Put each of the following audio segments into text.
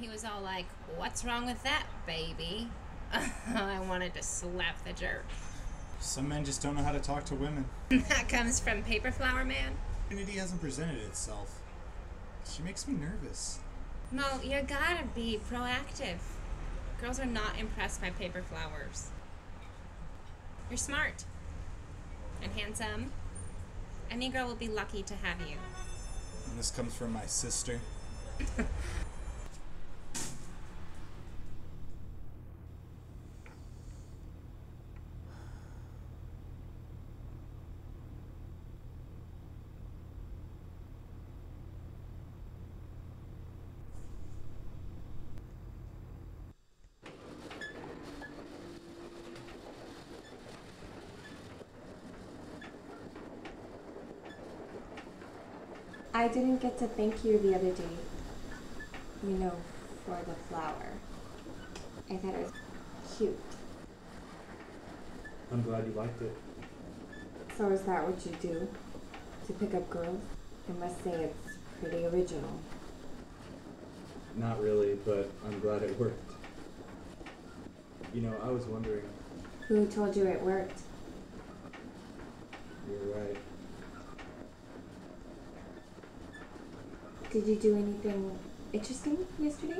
he was all like, What's wrong with that, baby? I wanted to slap the jerk. Some men just don't know how to talk to women. that comes from Paper Flower Man? Unity hasn't presented itself. She makes me nervous. Mo, you gotta be proactive. Girls are not impressed by paper flowers. You're smart and handsome. Any girl will be lucky to have you. And this comes from my sister. I didn't get to thank you the other day. You know, for the flower. I thought it was cute. I'm glad you liked it. So is that what you do? To pick up girls? I must say it's pretty original. Not really, but I'm glad it worked. You know, I was wondering, Who told you it worked? you're right. Did you do anything interesting yesterday?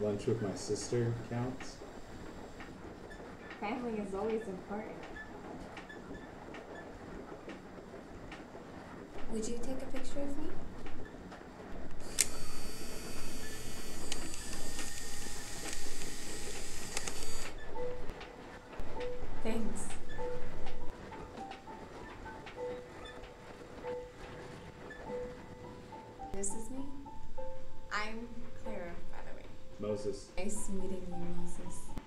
Lunch with my sister counts. Family is always important. Would you take a picture of me? This is me. I'm Clara, by the way. Moses, Nice meeting you, Moses.